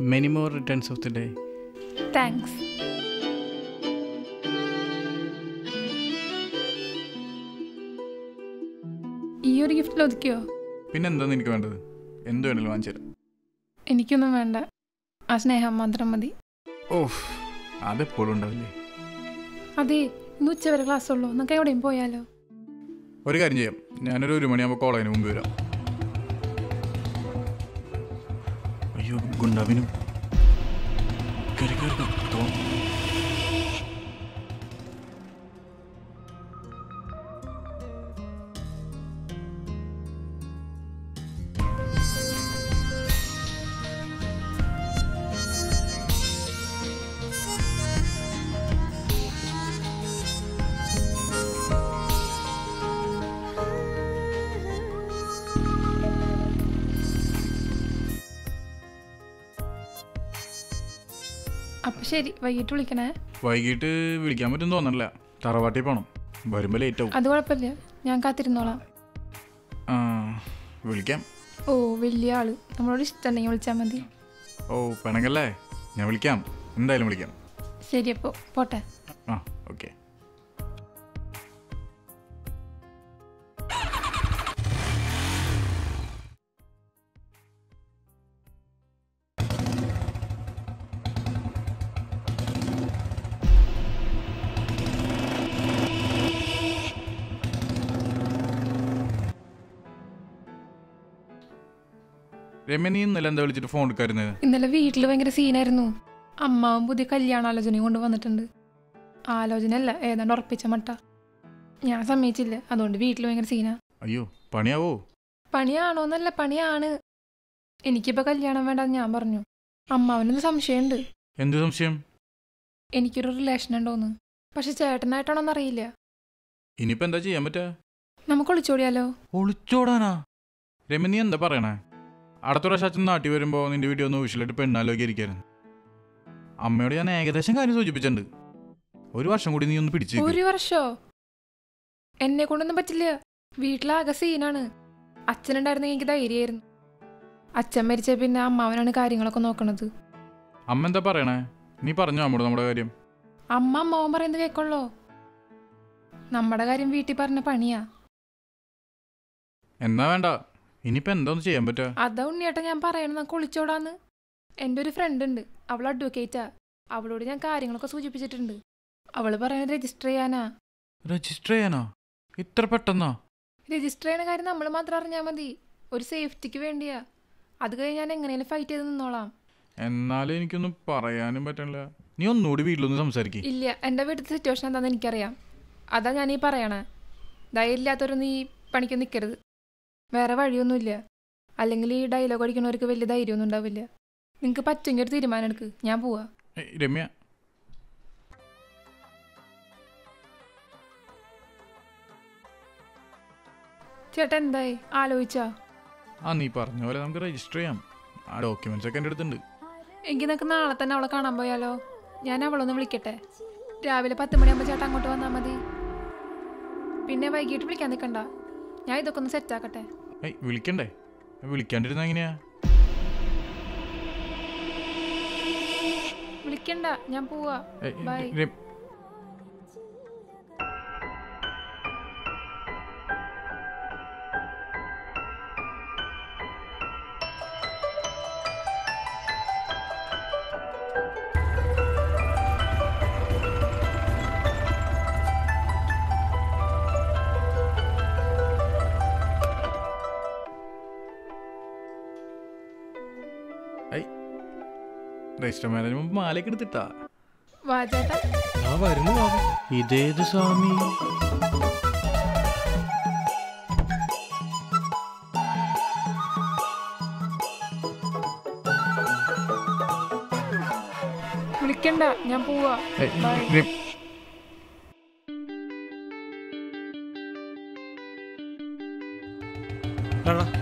Many more returns of the day. Thanks ഈ ഒരു ഗിഫ്റ്റിൽ ഒതുക്കിയോ? പിന്നെന്താ എനിക്ക് വേണ്ടത്? എന്ത് വേണേലും വാങ്ങിച്ചു എനിക്കൊന്നും വേണ്ട. ആ സ്നേഹം മാത്രം മതി. ഓഹ് അതെപ്പോഴും ഉണ്ടാവില്ലേ? അതെ ഇന്ന് ഉച്ചവരെ ക്ലാസ് ഉള്ളൂ. നമുക്ക് എവിടെയും പോയാലോ? ഒരു കാര്യം ചെയ്യാം. ഞാനൊരു ഒരു മണിയാകുമ്പോൾ കോളേജിന് മുമ്പ് വരാം. io gonnavinu. Caricargo, to. ശരി വൈകിട്ട് വിളിക്കണേ. വൈകിട്ട് വിളിക്കാൻ പറ്റും തോന്നണില്ല. തറവാട്ടിൽ പോകണം വരുമ്പോ ലേറ്റ് ആവും. അത് കുഴപ്പമില്ല. ഞാൻ കാത്തിരുന്നോളാം. ആ വിളിക്കാം. ഓ വലിയ ആൾ. നമ്മളോട് ഇഷ്ടമുണ്ടെങ്കിൽ വിളിച്ചാൽ മതി. ഓ പെണങ്ങല്ലേ? ഞാൻ വിളിക്കാം. എന്തായാലും വിളിക്കാം. ശരി അപ്പോ. പോട്ടെ. ആ ഓക്കെ. രമ്യ നീ ഇന്നലെ എന്താ വിളിച്ചിട്ട് ഫോൺ എടുക്കായിരുന്നത് ഇന്നലെ വീട്ടിൽ ഭയങ്കര സീനായിരുന്നു അമ്മാവും പുതിയ കല്യാണാലോചനയും കൊണ്ട് വന്നിട്ടുണ്ട്. ആലോചന അല്ല ഏതാണ്ട് ഉറപ്പിച്ച മട്ട. ഞാൻ സമ്മതിച്ചില്ല. അതുകൊണ്ട് വീട്ടിൽ ഭയങ്കര സീനാ അയ്യോ പണിയാവോ? പണിയാണോന്നല്ല പണിയാണ്. എനിക്കിപ്പോ കല്യാണം വേണ്ടെന്ന് ഞാൻ പറഞ്ഞു. അമ്മാവനൊരു സംശയമുണ്ട്. എന്ത് സംശയം? എനിക്കൊരു റിലേഷൻ ഉണ്ടോന്ന്. പക്ഷെ ചേട്ടനായിട്ടാണോന്ന് അറിയില്ല. ഇനിയിപ്പോ എന്താ ചെയ്യാൻ പറ്റാ? നമുക്ക് ഒളിച്ചോടിയാലോ? ഒളിച്ചോടാനാ? രമണി എന്താ പറയണേ? അടുത്ത പ്രാവശ്യം അച്ഛൻ നാട്ടിൽ വരുമ്പോ നിന്റെ വീട്ടിൽ ഒന്ന് വിഷയിലിട്ട് പെണ്ണാലോക്കി ഇരിക്കായിരുന്നു. അമ്മയോട് ഞാൻ ഏകദേശം കാര്യം സൂചിപ്പിച്ചിട്ടുണ്ട്. ഒരു വർഷം കൂടി നീ ഒന്ന് പിടിച്ചു ഒരു വർഷോ? എന്നെ കൊണ്ടൊന്നും പറ്റില്ല. വീട്ടിലാകെ സീനാണ്. അച്ഛനുണ്ടായിരുന്നെങ്കിൽ എനിക്ക് ധൈര്യമായിരുന്നു. അച്ഛൻ മരിച്ച പിന്നെ അമ്മാവനാണ് കാര്യങ്ങളൊക്കെ നോക്കണത്. അമ്മ എന്താ പറയണേ? നീ പറഞ്ഞോ അമ്മോട് നമ്മുടെ കാര്യം. അമ്മ അമ്മാവൻ പറയുന്നത് കേൾക്കുള്ളോ നമ്മുടെ കാര്യം വീട്ടിൽ പറഞ്ഞ പണിയാ. എന്നാ വേണ്ട. ഇനിയിപ്പോ എന്താന്ന് ചെയ്യാൻ പറ്റുക? അതാ ഉണ്ണിയേട്ടാ ഞാൻ പറയണത് കുളിച്ചോടാന്ന്. എന്റെ ഒരു ഫ്രണ്ട് ഉണ്ട് അവൾ അഡ്വക്കേറ്റാ അവളോട് ഞാൻ കാര്യങ്ങളൊക്കെ സൂചിപ്പിച്ചിട്ടുണ്ട്. അവൾ പറയുന്നത് രജിസ്റ്റർ ചെയ്യാനാ. രജിസ്റ്റർ ചെയ്യാനോ? ഇത്ര പെട്ടെന്നോ? രജിസ്റ്റർ ചെയ്യണ കാര്യം നമ്മൾ മാത്രം അറിഞ്ഞാൽ മതി. ഒരു സേഫ്റ്റിക്ക് വേണ്ടിയാ. അത് കഴിഞ്ഞ് ഞാൻ എങ്ങനെയും ഫൈറ്റ് ചെയ്ത് നിന്നോളാം. എന്നാലും എനിക്കൊന്നും പറയാനും പറ്റണില്ല. നീ ഒന്നുകൂടി വീട്ടിലൊന്ന് സംസാരിക്കും. ഇല്ല എന്റെ വീട്ടിലെ സിറ്റുവേഷൻ എന്താണെന്ന് എനിക്കറിയാം. അതാ ഞാൻ ഈ പറയണേ. ധൈര്യമില്ലാത്തവരൊന്നും ഈ പണിക്ക് നിൽക്കരുത് വേറെ വഴിയൊന്നുമില്ല. അല്ലെങ്കിൽ ഈ ഡയലോഗ് അടിക്കുന്നവർക്ക് വലിയ ധൈര്യമൊന്നും ഉണ്ടാവില്ല. നിങ്ങൾക്ക് പറ്റുമെങ്കിൽ ഒരു തീരുമാനം എടുക്ക്. ഞാൻ പോവാ. രമ്യ. ചേട്ടാ എന്തായി? ആലോചിച്ചാ? ആ നീ പറഞ്ഞ പോലെ നമുക്ക് രജിസ്റ്റർ ചെയ്യാം. ആ ഡോക്യുമെന്റ്സ് ഒക്കെ എന്റെ അടുത്തുണ്ട്. എങ്കിൽ നിനക്ക് നാളെ തന്നെ അവളെ കാണാൻ പോയാലോ? ഞാൻ അവളൊന്ന് വിളിക്കട്ടെ. രാവിലെ പത്ത് മണിയാകുമ്പോൾ ചേട്ടാ അങ്ങോട്ട് വന്നാൽ മതി. പിന്നെ വൈകിട്ട് വിളിക്കാൻ നിൽക്കണ്ട ഞാൻ ഇതൊക്കെ ഒന്ന് സെറ്റ് ആക്കട്ടെ. വിളിക്കണ്ടേ? വിളിക്കാണ്ടിരുന്ന എങ്ങനെയാ? വിളിക്കണ്ട ഞാൻ പോവാ. ബൈ രജിസ്റ്റർ മാരേജ് മുമ്പ് മാലയൊക്കെ എടുത്തിട്ടാ. വാ ചേട്ടാ. ആ വരുന്നു ഇതേത് സ്വാമി? വിളിക്കണ്ട ഞാൻ പോവാ.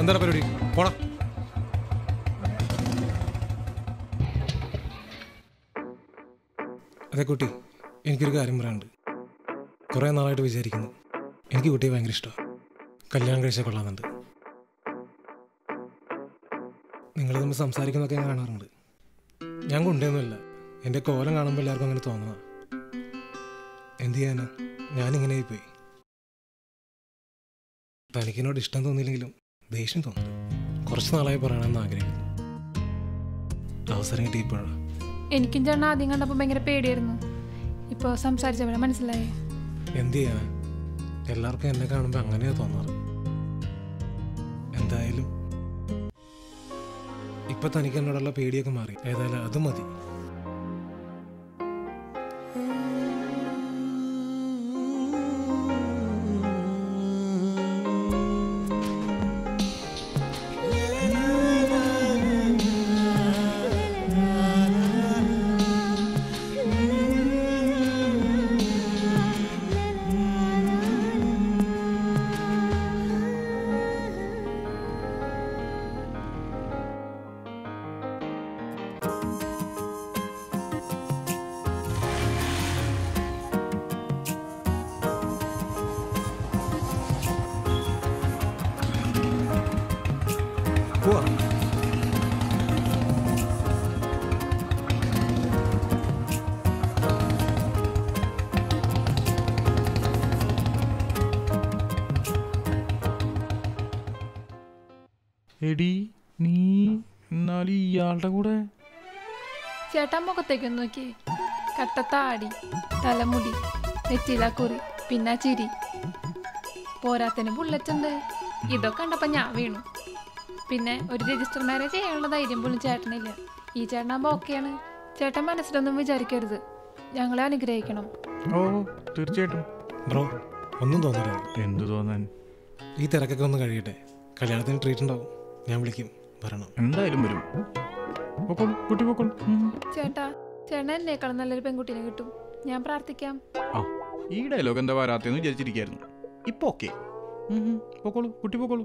എന്താണ് പരിപാടി? പോടാ അതെ കുട്ടി എനിക്കൊരു കാര്യം പറയാനുണ്ട്. കുറേ നാളായിട്ട് വിചാരിക്കുന്നു. എനിക്ക് കുട്ടിയെ ഭയങ്കര ഇഷ്ടമാണ് കല്യാണം കഴിച്ചാൽ കൊള്ളാമെന്നുണ്ട്. നിങ്ങൾ തമ്മിൽ സംസാരിക്കുന്നതൊക്കെ ഞാൻ കാണാറുണ്ട്. ഞാൻ കൊണ്ടുവന്നില്ല എന്റെ കോലം കാണുമ്പോൾ എല്ലാവർക്കും അങ്ങനെ തോന്നുക എന്ത് ചെയ്യാനാ? ഞാനിങ്ങനെ പോയി. തനിക്കിനോട് ഇഷ്ടം തോന്നിയില്ലെങ്കിലും ദേഷ്യം തോന്നുന്നു. കുറച്ച് നാളായി പറയണമെന്ന് ആഗ്രഹിക്കുന്നു. അവസരം കിട്ടി ഇപ്പോഴാണ് എനിക്കും ചേട്ടൻ ആദ്യം കണ്ടപ്പോൾ ഭയങ്കര പേടിയായിരുന്നു. ഇപ്പോൾ സംസാരിച്ചവരെ മനസ്സിലായി. എന്ത് ചെയ്യാ എല്ലാവർക്കും എന്നെ കാണുമ്പോൾ അങ്ങനെയാ തോന്നാറ്. എന്തായാലും ഇപ്പൊ തനിക്ക് എന്നോടുള്ള പേടിയൊക്കെ മാറി. ഏതായാലും അത് മതി. പോവാ എടി നീ എന്നാലും ഇയാളുടെ കൂടെ? ചേട്ടൻ മുഖത്തേക്ക് നോക്കി. കട്ടത്താടി തലമുടി നെറ്റിയിലാക്കുറി പിന്നെ ആ ചിരി. പോരാത്തിന് ബുള്ളറ്റ് ഉണ്ട്. ഇതൊക്കെ കണ്ടപ്പോ ഞാൻ വീണു. പിന്നെ ഒരു രജിസ്റ്റർ മാരേജ് ചെയ്യാനുള്ള ധൈര്യം പോലും ചേട്ടനില്ല. ഈ ചേട്ടനാകുമ്പോ ഓക്കെയാണ്. ചേട്ടൻ മനസ്സിലൊന്നും വിചാരിക്കരുത്. ഞങ്ങളെ അനുഗ്രഹിക്കണം. ഓ തീർച്ചയായിട്ടും. ബ്രോ ഒന്നും തോന്നരുത്. എന്തു തോന്നാൻ? ഈ തിരക്കൊക്കെ ഒന്ന് കഴിയട്ടെ. കല്യാണത്തിന് ട്രീറ്റ് ഉണ്ടാവും. ഞാൻ വിളിക്കും. വരണം. എന്തായാലും വരും. കുട്ടി പൊക്കോളൂ. ചേട്ടാ ചേട്ടൻ എന്നേക്കാളും നല്ലൊരു പെൺകുട്ടീനെ കിട്ടും. ഞാൻ പ്രാർത്ഥിക്കാം. ആ ഈ ഡയലോഗ് എന്താ വരാത്തെന്ന് വിചാരിച്ചിരിക്കായിരുന്നു. ഇപ്പൊ ഓക്കെ പൊക്കോളൂ. കുട്ടി പൊക്കോളൂ.